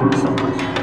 Thank you so much.